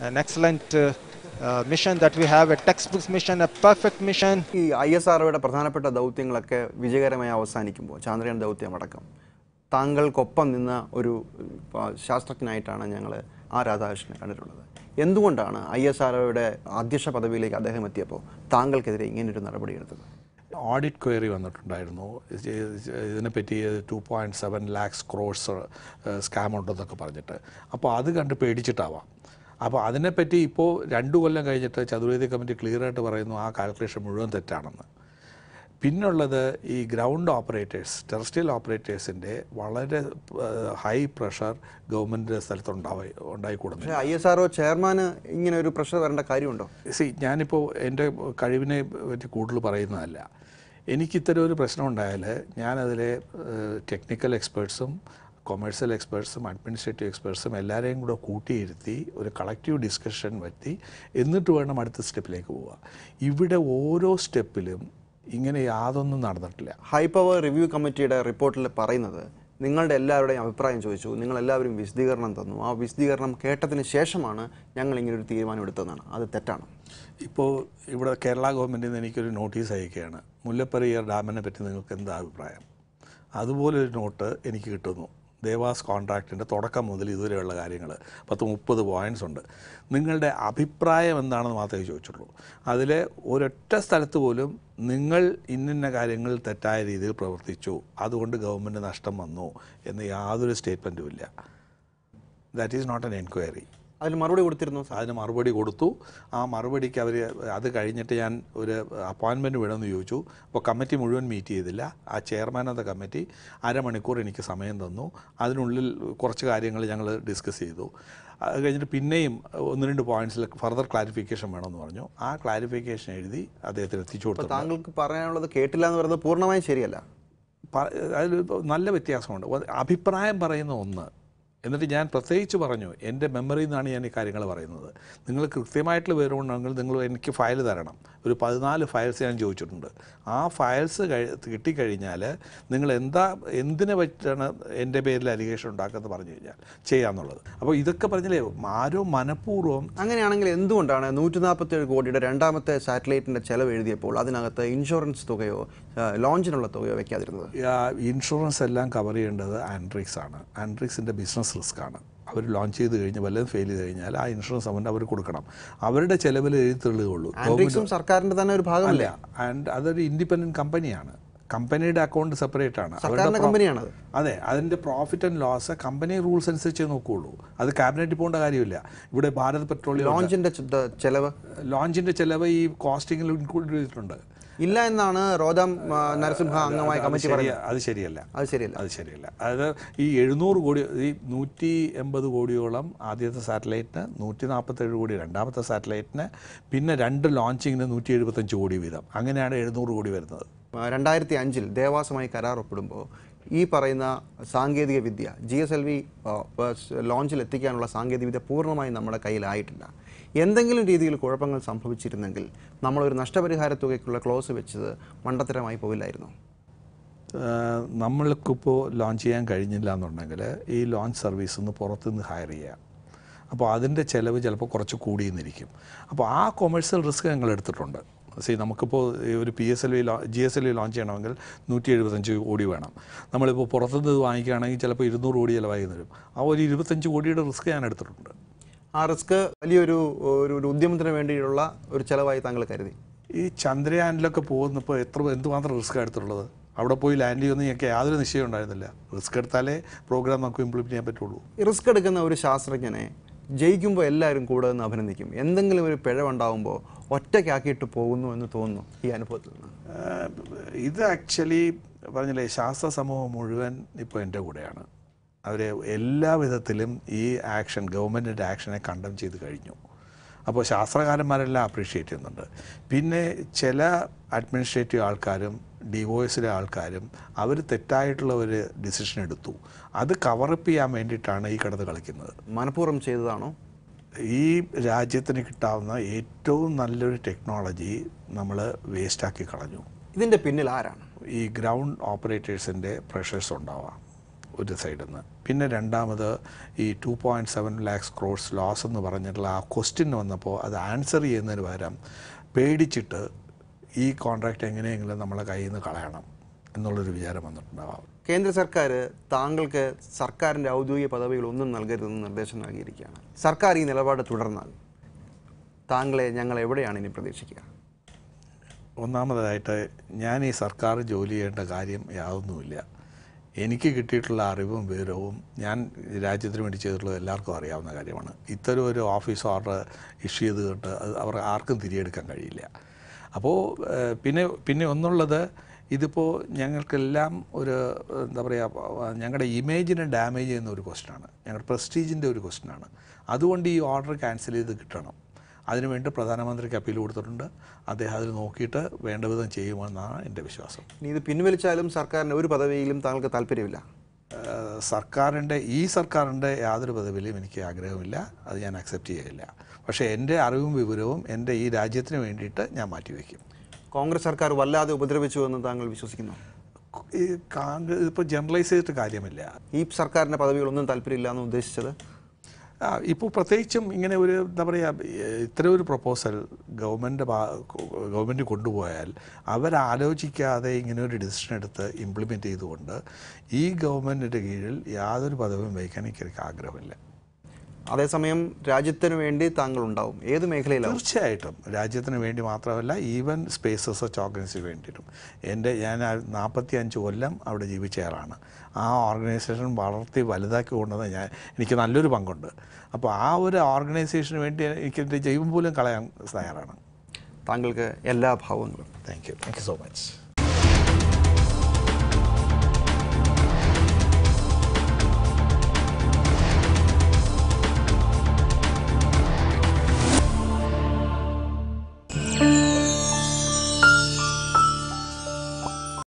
an excellent uh, uh, mission that we have, a textbook mission, a perfect mission. ഈ I S ആർഒയുടെ പ്രധാനപ്പെട്ട ദൗത്യങ്ങളൊക്കെ വിജയകരമായി അവസാനിക്കുമ്പോൾ ചാന്ദ്രയാൻ ദൗത്യം അടക്കം താങ്കൾക്കൊപ്പം നിന്ന ഒരു ശാസ്ത്രജ്ഞനായിട്ടാണ് ഞങ്ങൾ ആ രാധാകൃഷ്ണനെ കണ്ടിട്ടുള്ളത്. എന്തുകൊണ്ടാണ് ഐ എസ് ആർഒയുടെ അധ്യക്ഷ പദവിയിലേക്ക് അദ്ദേഹം എത്തിയപ്പോൾ താങ്കൾക്കെതിരെ ഇങ്ങനൊരു നടപടിയെടുത്തത് ഓഡിറ്റ് ക്വയറി വന്നിട്ടുണ്ടായിരുന്നു. ഇത് ഇതിനെപ്പറ്റി two point seven lakhs crores scam ഉണ്ടെന്നൊക്കെ പറഞ്ഞിട്ട്. അപ്പോൾ അത് കണ്ട് പേടിച്ചിട്ടാവാം. അപ്പോൾ അതിനെപ്പറ്റി ഇപ്പോൾ രണ്ടു കൊല്ലം കഴിഞ്ഞിട്ട് ചതുർവേദി കമ്മിറ്റി ക്ലിയറായിട്ട് പറയുന്നു ആ കാൽക്കുലേഷൻ മുഴുവൻ തെറ്റാണെന്ന്. പിന്നുള്ളത് ഈ ഗ്രൗണ്ട് ഓപ്പറേറ്റേഴ്സ് ടെറസ്ട്രിയൽ ഓപ്പറേറ്റേഴ്സിന്റെ വളരെ ഹൈ പ്രഷർ ഗവൺമെന്റ് സ്ഥലത്ത് ഉണ്ടായി ഉണ്ടായിക്കൂടുന്നു ഐ എസ് ആർഒ ചെയർമാന് ഇങ്ങനെ ഒരു പ്രഷർ വരേണ്ട കാര്യമുണ്ടോ? സി ഞാനിപ്പോൾ എന്റെ കഴിവിനെ പറ്റി കൂടുതൽ പറയുന്നതല്ല. എനിക്ക് ഇത്തരം ഒരു പ്രശ്നം ഉണ്ടായാൽ ഞാനതിലെ ടെക്നിക്കൽ എക്സ്പേർട്സും കൊമേഴ്സ്യൽ എക്സ്പേർട്സും അഡ്മിനിസ്ട്രേറ്റീവ് എക്സ്പേർട്സും എല്ലാവരെയും കൂടെ കൂട്ടിയിരുത്തി ഒരു കളക്റ്റീവ് ഡിസ്കഷൻ പറ്റി എന്നിട്ട് വേണം അടുത്ത സ്റ്റെപ്പിലേക്ക് പോവുക ഇവിടെ ഓരോ സ്റ്റെപ്പിലും ഇങ്ങനെ യാതൊന്നും നടന്നിട്ടില്ല. ഹൈ പവർ റിവ്യൂ കമ്മിറ്റിയുടെ റിപ്പോർട്ടിൽ പറയുന്നത് നിങ്ങളുടെ എല്ലാവരുടെയും അഭിപ്രായം ചോദിച്ചു നിങ്ങൾ എല്ലാവരും വിശദീകരണം തന്നു. ആ വിശദീകരണം കേട്ടതിന് ശേഷമാണ് ഞങ്ങൾ ഇങ്ങനെ ഒരു തീരുമാനം എടുത്തതെന്നാണ് അത് തെറ്റാണ്? ഇപ്പോൾ ഇവിടെ കേരള ഗവൺമെന്റിൽ നിന്ന് എനിക്കൊരു നോട്ടീസ് അയക്കുകയാണ് മുല്ലപ്പെരിയാർ ഡാമിനെ പറ്റി നിങ്ങൾക്ക് എന്താ അഭിപ്രായം? അതുപോലൊരു നോട്ട് എനിക്ക് കിട്ടുന്നു. ദേവാസ് കോൺട്രാക്റ്റിന്റെ തുടക്കം മുതൽ ഇതുവരെയുള്ള കാര്യങ്ങൾ പത്ത് മുപ്പത് പോയിന്റ്സ് ഉണ്ട്. നിങ്ങളുടെ അഭിപ്രായം എന്താണെന്ന് മാത്രമേ ചോദിച്ചുള്ളൂ. അതിൽ ഒരൊറ്റ സ്ഥലത്ത് പോലും നിങ്ങൾ ഇന്നിന്ന കാര്യങ്ങൾ തെറ്റായ രീതിയിൽ പ്രവർത്തിച്ചു. അതുകൊണ്ട് ഗവൺമെന്റ് നഷ്ടം വന്നു എന്ന് യാതൊരു സ്റ്റേറ്റ്മെന്റും ഇല്ല. That is not an enquiry അതിൽ മറുപടി കൊടുത്തിരുന്നു അതിന് മറുപടി കൊടുത്തു. ആ മറുപടിക്ക് അവർ അത് കഴിഞ്ഞിട്ട് ഞാൻ ഒരു അപ്പോയിൻമെന്റ് വേണമെന്ന് ചോദിച്ചു. അപ്പോൾ കമ്മിറ്റി മുഴുവൻ മീറ്റ് ചെയ്തില്ല. ആ ചെയർമാൻ ഓഫ് ദ കമ്മിറ്റി അരമണിക്കൂർ എനിക്ക് സമയം തന്നു. അതിനുള്ളിൽ കുറച്ച് കാര്യങ്ങൾ ഞങ്ങൾ ഡിസ്കസ് ചെയ്തു. അത് കഴിഞ്ഞിട്ട് പിന്നെയും ഒന്ന് രണ്ട് പോയിന്റ്സിൽ ഫർദർ ക്ലാരിഫിക്കേഷൻ വേണമെന്ന് പറഞ്ഞു. ആ ക്ലാരിഫിക്കേഷൻ എഴുതി അദ്ദേഹത്തിന് എത്തിച്ചു കൊടുത്തു താങ്കൾക്ക് പറയാനുള്ളത് കേട്ടില്ല എന്ന് പറയുന്നത് പൂർണമായും ശരിയല്ല. അതിൽ നല്ല വ്യത്യാസമുണ്ട്. അഭിപ്രായം പറയുന്ന ഒന്ന് എന്നിട്ട് ഞാൻ പ്രത്യേകിച്ച് പറഞ്ഞു എന്റെ മെമ്മറിയിൽ നിന്നാണ് ഞാൻ ഈ കാര്യങ്ങൾ പറയുന്നത്. നിങ്ങൾ കൃത്യമായിട്ടുള്ള വിവരമുണ്ടെങ്കിൽ നിങ്ങൾ എനിക്ക് ഫയൽ തരണം. ഒരു പതിനാല് ഫയൽസ് ഞാൻ ചോദിച്ചിട്ടുണ്ട്. ആ ഫയൽസ് കഴി കിട്ടിക്കഴിഞ്ഞാൽ നിങ്ങൾ എന്താ എന്തിനെ പറ്റാണ് എന്റെ പേരിൽ അലിഗേഷൻ ഉണ്ടാക്കുന്നത് പറഞ്ഞു കഴിഞ്ഞാൽ ചെയ്യാന്നുള്ളത്. അപ്പോൾ ഇതൊക്കെ പറഞ്ഞില്ലേ ആരോ മനഃപൂർവം അങ്ങനെയാണെങ്കിൽ എന്തുകൊണ്ടാണ് നൂറ്റി നാൽപ്പത്തേഴ് കോടിയുടെ രണ്ടാമത്തെ സാറ്റലൈറ്റിന്റെ ചിലവ് എഴുതിയപ്പോൾ അതിനകത്ത് ഇൻഷുറൻസ് തുകയോ ലോഞ്ചിനുള്ള തുകയോ വെക്കാതിരുന്നത്? ഇൻഷുറൻസ് എല്ലാം കവർ ചെയ്യേണ്ടത് ആൻഡ്രിക്സ് ആണ്. ആൻഡ്രിക്സിന്റെ ബിസിനസ് റിസ്ക് ആണ്. അവർ ലോഞ്ച് ചെയ്ത് കഴിഞ്ഞ് വല്ലതും ഫെയിൽ ചെയ്ത് കഴിഞ്ഞാൽ ആ ഇൻഷുറൻസ് അവന്റെ അവർ കൊടുക്കണം. അവരുടെ ചിലവിൽ എഴുതി തെളിവുള്ളൂ. സർക്കാരിന്റെ തന്നെ ഒരു ഭാഗമല്ല? ആൻഡ് അതൊരു ഇൻഡിപെൻഡന്റ് കമ്പനിയാണ് കമ്പനിയുടെ അക്കൗണ്ട് സെപ്പറേറ്റ് ആണ്. കമ്പനിയാണത് അതെ അതിന്റെ profit and loss company rules അനുസരിച്ച് നോക്കുകയുള്ളൂ അത് ക്യാബിനറ്റിൽ പോകേണ്ട കാര്യമില്ല. ഇവിടെ ഭാരത് പെട്രോളിയം ലോഞ്ചിന്റെ ചെലവ്? ലോഞ്ചിന്റെ ചിലവ് ഈ കോസ്റ്റിങ്ങിൽ ഇൻക്ലൂഡ് ചെയ്തിട്ടുണ്ട്. ഇല്ല എന്നാണ് റോദം നരസിംഹ അംഗമായ കമ്മിറ്റി പറയുന്നത്. അത് ശരിയല്ല. അത് ശരിയല്ല. അത് ശരിയല്ല. അതായത് ഈ എഴുന്നൂറ് കോടി ഈ നൂറ്റി എൺപത് കോടിയോളം ആദ്യത്തെ സാറ്റലൈറ്റിന് നൂറ്റി നാൽപ്പത്തേഴ് കോടി രണ്ടാമത്തെ സാറ്റലൈറ്റിന് പിന്നെ രണ്ട് ലോഞ്ചിങ്ങിന് നൂറ്റി എഴുപത്തഞ്ച് കോടി വീതം. അങ്ങനെയാണ് എഴുന്നൂറ് കോടി വരുന്നത്. രണ്ടായിരത്തി അഞ്ചിൽ ദേവാസമായി കരാർ ഒപ്പിടുമ്പോൾ ഈ പറയുന്ന സാങ്കേതിക വിദ്യ ജി എസ് എൽ വി ലോഞ്ചിൽ എത്തിക്കാനുള്ള സാങ്കേതിക വിദ്യ പൂർണമായും നമ്മുടെ കയ്യിലായിട്ടില്ല. എന്തെങ്കിലും രീതിയിൽ കുഴപ്പങ്ങൾ സംഭവിച്ചിരുന്നെങ്കിൽ നമ്മളൊരു നഷ്ടപരിഹാര തുകയ്ക്കുള്ള ക്ലോസ് വെച്ചത് മണ്ടത്തരമായി പോവില്ലായിരുന്നു? നമ്മൾക്കിപ്പോൾ ലോഞ്ച് ചെയ്യാൻ കഴിഞ്ഞില്ല എന്നുണ്ടെങ്കിൽ ഈ ലോഞ്ച് സർവീസ് ഒന്ന് പുറത്തുനിന്ന് ഹയർ ചെയ്യാം. അപ്പോൾ അതിന്റെ ചിലവ് ചിലപ്പോൾ കുറച്ച് കൂടിയെന്നിരിക്കും. അപ്പോൾ ആ കൊമേഴ്സ്യൽ റിസ്ക് ഞങ്ങൾ എടുത്തിട്ടുണ്ട്. സി നമുക്കിപ്പോൾ ഒരു P S L V G S L V launch ചെയ്യണമെങ്കിൽ നൂറ്റി എഴുപത്തഞ്ച് കോടി വേണം. നമ്മളിപ്പോൾ പുറത്തുനിന്ന് വാങ്ങിക്കുകയാണെങ്കിൽ ചിലപ്പോൾ ഇരുന്നൂറ് കോടി ചിലവായി വരും. ആ ഒരു ഇരുപത്തഞ്ച് കോടിയുടെ റിസ്ക് ഞാൻ എടുത്തിട്ടുണ്ട്. ആ റിസ്ക് വലിയൊരു ഒരു ഉദ്യമത്തിന് വേണ്ടിയുള്ള ഒരു ചെലവായി താങ്കൾ കരുതി. ഈ ചന്ദ്രയാനിലൊക്കെ പോകുന്നപ്പോൾ എത്ര എന്തുമാത്രം റിസ്ക് എടുത്തിട്ടുള്ളത്? അവിടെ പോയി ലാൻഡ് ചെയ്യുമെന്ന് ഞങ്ങൾക്ക് യാതൊരു നിശ്ചയം ഉണ്ടായിരുന്നില്ല. റിസ്ക് എടുത്താലേ പ്രോഗ്രാം നമുക്ക് ഇംപ്ലിമെന്റ് ചെയ്യാൻ പറ്റുള്ളൂ. ഈ റിസ്ക് എടുക്കുന്ന ഒരു ശാസ്ത്രജ്ഞനെ ജയിക്കുമ്പോൾ എല്ലാവരും കൂടെ നിന്ന് അഭിനന്ദിക്കും. എന്തെങ്കിലും ഒരു പിഴവുണ്ടാകുമ്പോൾ ഒറ്റയ്ക്കാക്കിയിട്ട് പോകുന്നു എന്ന് തോന്നുന്നു ഈ അനുഭവത്തിൽ നിന്ന്? ഇത് ആക്ച്വലി പറഞ്ഞില്ലേ ശാസ്ത്ര സമൂഹം മുഴുവൻ ഇപ്പോൾ എന്റെ കൂടെയാണ്. അവർ എല്ലാ വിധത്തിലും ഈ ആക്ഷൻ ഗവൺമെന്റിന്റെ ആക്ഷനെ കണ്ടം ചെയ്ത് കഴിഞ്ഞു. അപ്പോൾ ശാസ്ത്രകാരന്മാരെല്ലാം അപ്രീഷിയേറ്റ് ചെയ്യുന്നുണ്ട്. പിന്നെ ചില അഡ്മിനിസ്ട്രേറ്റീവ് ആൾക്കാരും ഡിവോഴ്സിലെ ആൾക്കാരും അവർ തെറ്റായിട്ടുള്ള ഒരു ഡിസിഷൻ എടുത്തു. അത് കവറപ്പ് ചെയ്യാൻ വേണ്ടിയിട്ടാണ് ഈ കിടന്ന് കളിക്കുന്നത്. മനഃപൂർവം ചെയ്തതാണോ? ഈ രാജ്യത്തിന് കിട്ടാവുന്ന ഏറ്റവും നല്ലൊരു ടെക്നോളജി നമ്മൾ വേസ്റ്റാക്കി കളഞ്ഞു. ഇതിന്റെ പിന്നിൽ ആരാണ്? ഈ ഗ്രൗണ്ട് ഓപ്പറേറ്റേഴ്സിന്റെ പ്രഷേഴ്സ് ഉണ്ടാവാം. ഒരു സൈഡിൽ നിന്ന് പിന്നെ രണ്ടാമത് ഈ two point seven lakhs crores loss എന്ന് പറഞ്ഞിട്ടുള്ള ആ ക്വസ്റ്റ്യൻ വന്നപ്പോൾ അത് ആൻസർ ചെയ്യുന്നതിന് പകരം പേടിച്ചിട്ട് ഈ കോൺട്രാക്റ്റ് എങ്ങനെയെങ്കിലും നമ്മളെ കയ്യിൽ നിന്ന് കളയണം എന്നുള്ളൊരു വിചാരം വന്നിട്ടുണ്ടാവാം. കേന്ദ്ര സർക്കാർ താങ്കൾക്ക് സർക്കാരിന്റെ ഔദ്യോഗിക പദവികളൊന്നും നൽകരുതെന്ന് നിർദ്ദേശം നൽകിയിരിക്കുകയാണ്. സർക്കാർ ഈ നിലപാട് തുടർന്നാൽ താങ്കളെ ഞങ്ങൾ എവിടെയാണ് ഇനി പ്രതീക്ഷിക്കുക? ഒന്നാമതായിട്ട് ഞാൻ ഈ സർക്കാർ ജോലി ചെയ്യേണ്ട കാര്യം യാതൊന്നുമില്ല. എനിക്ക് കിട്ടിയിട്ടുള്ള അറിവും വിവരവും ഞാൻ രാജ്യത്തിന് വേണ്ടി ചെയ്തിട്ടുള്ളത് എല്ലാവർക്കും അറിയാവുന്ന കാര്യമാണ്. ഇത്തരം ഒരു ഓഫീസ് ഓർഡർ ഇഷ്യൂ ചെയ്തുകൊണ്ട് അത് അവർ ആർക്കും തിരിയെടുക്കാൻ കഴിയില്ല. അപ്പോൾ പിന്നെ പിന്നെ ഒന്നുള്ളത് ഇതിപ്പോൾ ഞങ്ങൾക്കെല്ലാം ഒരു എന്താ പറയുക ഞങ്ങളുടെ ഇമേജിനെ ഡാമേജ് ചെയ്യുന്ന ഒരു ക്വസ്റ്റനാണ്. ഞങ്ങളുടെ പ്രസ്റ്റീജിന്റെ ഒരു ക്വസ്റ്റനാണ്. അതുകൊണ്ട് ഈ ഓർഡർ ക്യാൻസൽ ചെയ്ത് കിട്ടണം. അതിനുവേണ്ടി പ്രധാനമന്ത്രിക്ക് അപ്പീൽ കൊടുത്തിട്ടുണ്ട്. അദ്ദേഹം അതിൽ നോക്കിയിട്ട് വേണ്ട വിധം ചെയ്യുമെന്നാണ് എന്റെ വിശ്വാസം. ഇനി ഇത് പിൻവലിച്ചാലും സർക്കാരിന്റെ ഒരു പദവിയിലും താങ്കൾക്ക് താല്പര്യമില്ല? സർക്കാരിന്റെ ഈ സർക്കാരിന്റെ യാതൊരു പദവിയിലും എനിക്ക് ആഗ്രഹമില്ല. അത് ഞാൻ അക്സെപ്റ്റ് ചെയ്യില്ല പക്ഷേ എന്റെ അറിവും വിവരവും എന്റെ ഈ രാജ്യത്തിന് വേണ്ടിയിട്ട് ഞാൻ മാറ്റിവെക്കും. കോൺഗ്രസ് സർക്കാർ വല്ലാതെ ഉപദ്രവിച്ചു എന്ന് താങ്കൾ വിശ്വസിക്കുന്നു? ഈ കാൺഗ്രസ് ഇപ്പോൾ ജനറലൈസ് ചെയ്തിട്ട് കാര്യമില്ല. ഈ സർക്കാരിന്റെ പദവികളൊന്നും താല്പര്യമില്ല എന്ന് ഉദ്ദേശിച്ചത്? ഇപ്പോൾ പ്രത്യേകിച്ചും ഇങ്ങനെ ഒരു എന്താ പറയുക ഇത്തരം ഒരു പ്രപ്പോസൽ ഗവൺമെന്റ് ഗവൺമെന്റ് കൊണ്ടുപോയാൽ അവരാലോചിക്കാതെ ഇങ്ങനെ ഒരു ഡിസിഷൻ എടുത്ത് ഇംപ്ലിമെന്റ് ചെയ്തുകൊണ്ട് ഈ ഗവൺമെന്റിന്റെ കീഴിൽ യാതൊരു പദവിയും വഹിക്കാൻ എനിക്ക് ആഗ്രഹമില്ല. അതേസമയം രാജ്യത്തിന് വേണ്ടി താങ്കൾ ഉണ്ടാവും ഏത് മേഖലയിലാണ് തീർച്ചയായിട്ടും. രാജ്യത്തിന് വേണ്ടി മാത്രമല്ല ഈവൻ സ്പേസ് റിസർച്ച് ഓർഗനൈസേഷന് വേണ്ടിയിട്ടും. എന്റെ ഞാൻ നാൽപ്പത്തി അഞ്ച് കൊല്ലം അവിടെ ജീവിച്ചയാളാണ് ആ ഓർഗനൈസേഷൻ വളർത്തി വലുതാക്കി കൊണ്ടുവന്ന് ഞാൻ എനിക്ക് നല്ലൊരു പങ്കുണ്ട്. അപ്പോൾ ആ ഒരു ഓർഗനൈസേഷന് വേണ്ടി എനിക്ക് എന്റെ ജൈവം പോലും കളയാൻ തയ്യാറാണ്. താങ്കൾക്ക് എല്ലാ ഭാവങ്ങളും. Thank you thank you so much